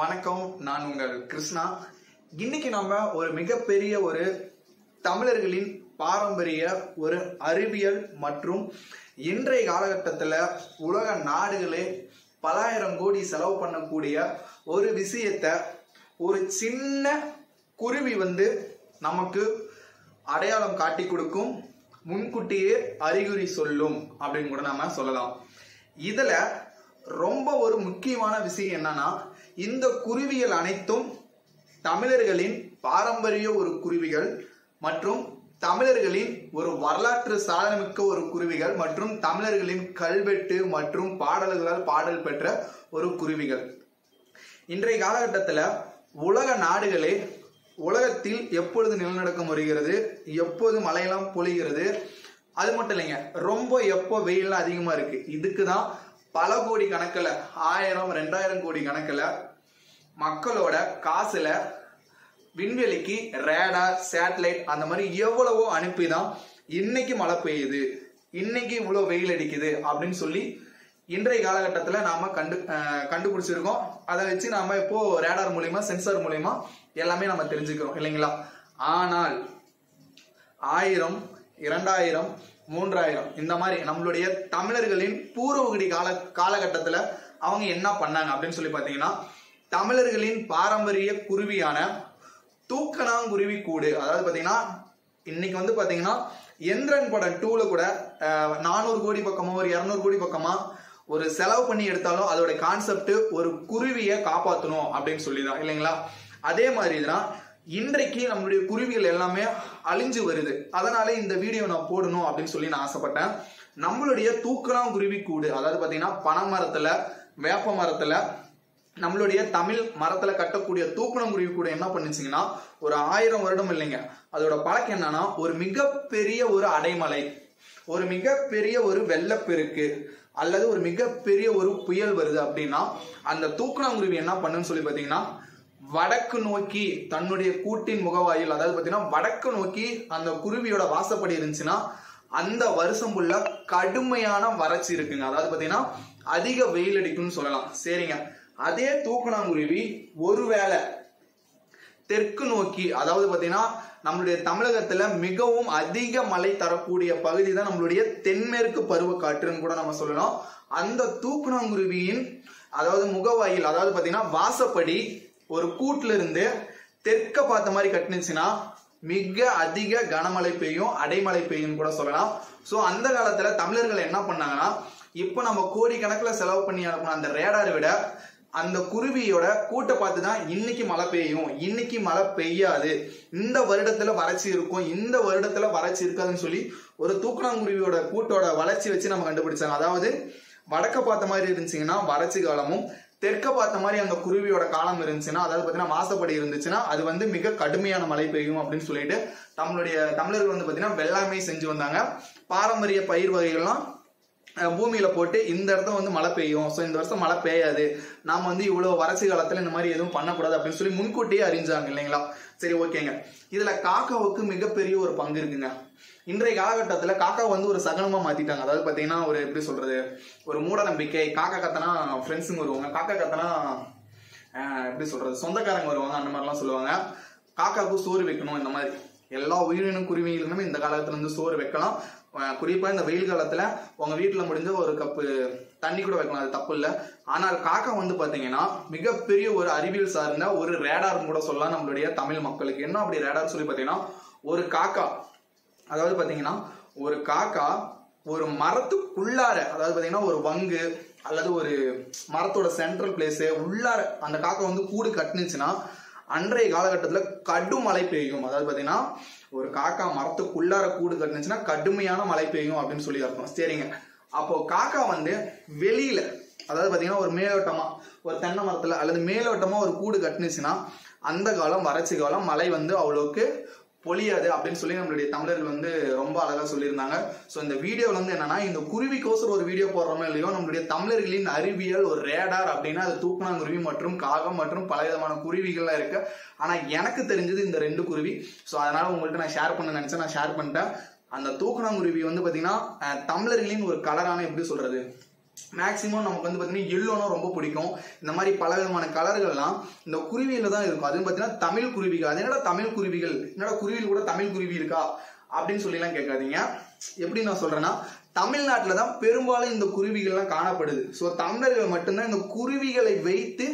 வணக்கம் நான் உங்கள் கிருஷ்ணா. இன்னைக்கு நம்ம ஒரு மிகப்பெரிய ஒரு தமிழர்களின் பாரம்பரிய ஒரு அறிவியல் மற்றும் இன்றைய காலகட்டத்தில் உலக நாடுகளே பலாயிரம் கோடி செலவு பண்ணக்கூடிய ஒரு விஷயத்தை ஒரு சின்ன குருவி வந்து நமக்கு அடையாளம் காட்டி கொடுக்கும். முன்கூட்டியே அறிகுறி சொல்லும் அப்படின்னு கூட நம்ம சொல்லலாம். இதில் ரொம்ப ஒரு முக்கியமான விஷயம் என்னன்னா இந்த குருவிகள் அனைத்தும் தமிழர்களின் பாரம்பரிய ஒரு குருவிகள் மற்றும் தமிழர்களின் ஒரு வரலாற்று சாதனமிக்க ஒரு குருவிகள் மற்றும் தமிழர்களின் கல்வெட்டு மற்றும் பாடல்களால் பாடல் பெற்ற ஒரு குருவிகள். இன்றைய காலகட்டத்தில் உலக நாடுகளே உலகத்தில் எப்பொழுது நிலநடுக்கம் வருகிறது எப்போது மழையெல்லாம் பொழிகிறது அது மட்டும் இல்லைங்க ரொம்ப எப்போ வெயிலாம் அதிகமாக இருக்குது இதுக்கு தான் பல கோடி கணக்கில் ஆயிரம் ரெண்டாயிரம் கோடி கணக்கில் மக்களோட காசுல விண்வெளிக்கு ரேடார் சேட்டலைட் அந்த மாதிரி எவ்வளவோ அனுப்பி தான் இன்னைக்கு மழை பெய்யுது. இன்னைக்கு இவ்வளோ வெயில் அடிக்குது அப்படின்னு சொல்லி இன்றைய காலகட்டத்தில் நாம கண்டு கண்டுபிடிச்சிருக்கோம். அதை வச்சு நாம இப்போ ரேடார் மூலியமா சென்சார் மூலியமா எல்லாமே நம்ம தெரிஞ்சுக்கிறோம் இல்லைங்களா? ஆனால் ஆயிரம் இரண்டாயிரம் மூன்றாயிரம் இந்த மாதிரி நம்மளுடைய தமிழர்களின் பூர்வகுடி கால காலகட்டத்தில் அவங்க என்ன பண்ணாங்க அப்படின்னு சொல்லி பார்த்தீங்கன்னா தமிழர்களின் பாரம்பரிய குருவியான தூக்கணாங்குருவி கூடு அதாவது பார்த்தீங்கன்னா இன்னைக்கு வந்து பார்த்தீங்கன்னா எந்திரன் படம் டூவில் கூட நானூறு கோடி பக்கமாக ஒரு இரநூறு கோடி பக்கமாக ஒரு செலவு பண்ணி எடுத்தாலும் அதோட கான்செப்ட் ஒரு குருவியை காப்பாற்றணும் அப்படின்னு சொல்லி தான் இல்லைங்களா? அதே மாதிரி தான் இன்றைக்கு நம்மளுடைய குருவிகள் எல்லாமே அழிஞ்சு வருது. அதனால இந்த வீடியோ நான் போடணும் அப்படின்னு சொல்லி நான் ஆசைப்பட்டேன். நம்மளுடைய தூக்கலாம் குருவி கூடு அதாவது பார்த்தீங்கன்னா பனை மரத்தில் வேப்ப மரத்தில் நம்மளுடைய தமிழ் மரத்துல கட்டக்கூடிய தூக்கணங்குருவி கூட என்ன பண்ணுச்சுங்கன்னா ஒரு ஆயிரம் வருடம் இல்லைங்க. அதோட பழக்கம் என்னன்னா ஒரு மிகப்பெரிய ஒரு அடைமலை ஒரு மிகப்பெரிய ஒரு வெள்ளப்பெருக்கு அல்லது ஒரு மிகப்பெரிய ஒரு புயல் வருது அப்படின்னா அந்த தூக்கணங்குருவி என்ன பண்ணுன்னு சொல்லி பார்த்தீங்கன்னா வடக்கு நோக்கி தன்னுடைய கூட்டின் முகவாயில் அதாவது பாத்தீங்கன்னா வடக்கு நோக்கி அந்த குருவியோட வாசப்படி இருந்துச்சுன்னா அந்த வருஷம் ஃபுல்லா கடுமையான வறட்சி இருக்குங்க. அதாவது பார்த்தீங்கன்னா அதிக வெயில் அடிக்கும்னு சொல்லலாம். சரிங்க. அதே தூக்கணாங்குருவி ஒருவேளை தெற்கு நோக்கி அதாவது பார்த்தீங்கன்னா நம்மளுடைய தமிழகத்துல மிகவும் அதிக மழை தரக்கூடிய பகுதி தான் நம்மளுடைய தென்மேற்கு பருவக்காற்றுன்னு கூட நம்ம சொல்லலாம். அந்த தூக்குணாங்குருவியின் அதாவது முகவாயில் அதாவது பார்த்தீங்கன்னா வாசப்படி ஒரு கூட்டுல இருந்து தெற்க பார்த்த மாதிரி கட்டுனுச்சுன்னா மிக அதிக கனமழை பெய்யும் அடைமழை பெய்யும் கூட சொல்லலாம். ஸோ அந்த காலத்துல தமிழர்கள் என்ன பண்ணாங்கன்னா இப்போ நம்ம கோடிக்கணக்கில் செலவு பண்ணி அனுப்பின அந்த ரேடாரை விட அந்த குருவியோட கூட்டை பார்த்து தான் இன்னைக்கு மழை பெய்யும். இன்னைக்கு மழை பெய்யாது. இந்த வருடத்துல வறட்சி இருக்கும். இந்த வருடத்துல வறட்சி இருக்காதுன்னு சொல்லி ஒரு தூக்கணாங்குருவியோட கூட்டோட வளர்ச்சி வச்சு நம்ம கண்டுபிடிச்சாங்க. அதாவது வடக்க பார்த்த மாதிரி இருந்துச்சுங்கன்னா வறட்சி காலமும் தெற்க பார்த்த மாதிரி அந்த குருவியோட காலம் இருந்துச்சுன்னா அதாவது பார்த்தீங்கன்னா மாசப்படி இருந்துச்சுன்னா அது வந்து மிக கடுமையான மழை பெய்யும் அப்படின்னு சொல்லிட்டு நம்மளுடைய தமிழர்கள் வந்து பார்த்தீங்கன்னா வெள்ளாமை செஞ்சு வந்தாங்க. பாரம்பரிய பயிர் வகைகள்லாம் பூமியில போட்டு இந்த இடத்த வந்து மழை பெய்யும். ஸோ இந்த வருஷம் மழை பெய்யாது. நாம வந்து இவ்வளவு வறட்சி காலத்துல இந்த மாதிரி எதுவும் பண்ணக்கூடாது அப்படின்னு சொல்லி முன்கூட்டியே அறிஞ்சாங்க இல்லைங்களா? சரி ஓகேங்க. இதுல காக்காவுக்கு மிகப்பெரிய ஒரு பங்கு இருக்குங்க. இன்றைய காலகட்டத்தில் காக்கா வந்து ஒரு சகனமா மாத்திட்டாங்க. அதாவது பாத்தீங்கன்னா ஒரு எப்படி சொல்றது? ஒரு மூட நம்பிக்கை காக்கா கத்தனா ஃப்ரெண்ட்ஸுங்க வருவாங்க. காக்கா கத்தனா எப்படி சொல்றது? சொந்தக்காரங்க வருவாங்க அந்த மாதிரிலாம் சொல்லுவாங்க. காக்காவுக்கு சோறு வைக்கணும் இந்த மாதிரி. எல்லா உயிரினும் குருவிகளுமே இந்த காலத்துல இருந்து சோறு வைக்கலாம். குறிப்பாக இந்த வெயில் காலத்தில் உங்கள் வீட்டில் முடிஞ்ச ஒரு கப்பு தண்ணி கூட வைக்கலாம் அது தப்பு இல்லை. ஆனால் காக்கா வந்து பார்த்தீங்கன்னா மிகப்பெரிய ஒரு அறிவியல் சார்ந்த ஒரு ரேடார்னு கூட சொல்லலாம் நம்மளுடைய தமிழ் மக்களுக்கு. என்ன அப்படி ரேடார் சொல்லி பார்த்தீங்கன்னா ஒரு காக்கா அதாவது பார்த்தீங்கன்னா ஒரு காக்கா ஒரு மரத்துக்குள்ளார அதாவது பார்த்தீங்கன்னா ஒரு வங்கு அல்லது ஒரு மரத்தோட சென்ட்ரல் பிளேஸு உள்ளார அந்த காக்கா வந்து கூடு கட்டுனுச்சுன்னா அன்றைய காலகட்டத்தில் கடும் மழை பெய்யும். அதாவது பார்த்தீங்கன்னா ஒரு காக்கா மரத்துக்குள்ளார கூடு கட்டுனுச்சுன்னா கடுமையான மழை பெய்யும் அப்படின்னு சொல்லி அர்த்தம். சரிங்க. அப்போ காக்கா வந்து வெளியில அதாவது பார்த்தீங்கன்னா ஒரு மேலோட்டமா ஒரு தென்னை மரத்துல அல்லது மேலோட்டமா ஒரு கூடு கட்டுனுச்சுன்னா அந்த காலம் வறட்சி காலம் மழை வந்து அவ்வளோக்கு பொழியாது அப்படின்னு சொல்லி நம்மளுடைய தமிழர்கள் வந்து ரொம்ப அழகா சொல்லியிருந்தாங்க. ஸோ இந்த வீடியோவில் வந்து என்னன்னா இந்த குருவிக்கோசரம் ஒரு வீடியோ போடுறோமோ இல்லையோ நம்மளுடைய தமிழர்களின் அறிவியல் ஒரு ரேடார் அப்படின்னா அது தூக்குனாங்குருவி மற்றும் காகம் மற்றும் பல விதமான குருவிகள்லாம் இருக்கு. ஆனா எனக்கு தெரிஞ்சது இந்த ரெண்டு குருவி. ஸோ அதனால உங்கள்கிட்ட நான் ஷேர் பண்ண நினைச்சேன். நான் ஷேர் பண்ணிட்டேன். அந்த தூக்குனாங்குருவி வந்து பாத்தீங்கன்னா தமிழர்களின் ஒரு கலரான எப்படி சொல்றது? மேக்ஸிமம் நமக்கு வந்து பார்த்தீங்கன்னா எல்லோனா ரொம்ப பிடிக்கும். இந்த மாதிரி பல விதமான கலர்கள்லாம் இந்த குருவியில தான் இருக்கும். அதுவும் பார்த்தீங்கன்னா தமிழ் குருவிகள். அது என்னடா தமிழ் குருவிகள்? என்னடா குருவியில் கூட தமிழ் குருவி இருக்கா? அப்படின்னு சொல்லிலாம் கேட்காதீங்க. எப்படி நான் சொல்றேன்னா தமிழ்நாட்டில் தான் பெரும்பாலும் இந்த குருவிகள்லாம் காணப்படுது. ஸோ தமிழர்கள் மட்டும்தான் இந்த குருவிகளை வைத்து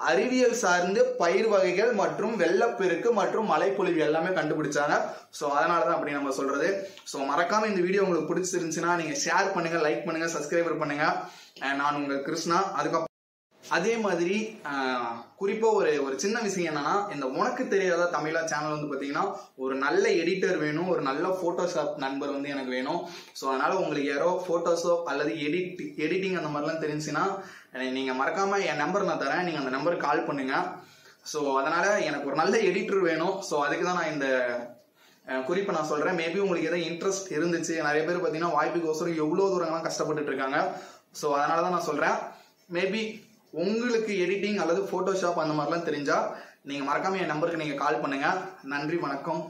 அறிவியல் சார்ந்து பயிர் வகைகள் மற்றும் வெள்ளப்பெருக்கு மற்றும் மழைப்பொழிவு எல்லாமே கண்டுபிடிச்சாங்க. ஸோ அதனால தான் அப்படி நம்ம சொல்றது. ஸோ மறக்காம இந்த வீடியோ உங்களுக்கு பிடிச்சிருந்துச்சுன்னா நீங்க ஷேர் பண்ணுங்க லைக் பண்ணுங்க சப்ஸ்கிரைபர் பண்ணுங்க. நான் உங்க கிருஷ்ணா. அதுக்கப்புறம் அதே மாதிரி குறிப்பாக ஒரு ஒரு சின்ன விஷயம் என்னன்னா இந்த உனக்கு தெரியாத தமிழா சேனல் வந்து பார்த்தீங்கன்னா ஒரு நல்ல எடிட்டர் வேணும் ஒரு நல்ல ஃபோட்டோஷாப் நண்பர் வந்து எனக்கு வேணும். ஸோ அதனால உங்களுக்கு யாரோ ஃபோட்டோஸோ அல்லது எடிட் எடிட்டிங் அந்த மாதிரிலாம் தெரிஞ்சுன்னா நீங்கள் மறக்காமல் மறக்காம என் நம்பர் நான் தரேன். நீங்கள் அந்த நம்பருக்கு கால் பண்ணுங்க. ஸோ அதனால எனக்கு ஒரு நல்ல எடிட்டர் வேணும். ஸோ அதுக்கு தான் நான் இந்த அஹ், குறிப்பை நான் சொல்றேன். மேபி உங்களுக்கு எதாவது இன்ட்ரெஸ்ட் இருந்துச்சு. நிறைய பேர் பார்த்தீங்கன்னா வாய்ப்புக்கோசரம் எவ்வளோ தூரங்கள்லாம் கஷ்டப்பட்டுட்டு இருக்காங்க. ஸோ அதனால தான் நான் சொல்றேன். மேபி உங்களுக்கு எடிட்டிங் அல்லது ஃபோட்டோஷாப் அந்த மாதிரிலாம் தெரிஞ்சால் நீங்கள் மறக்காமல் என் நம்பருக்கு நீங்கள் கால் பண்ணுங்கள் நன்றி வணக்கம்.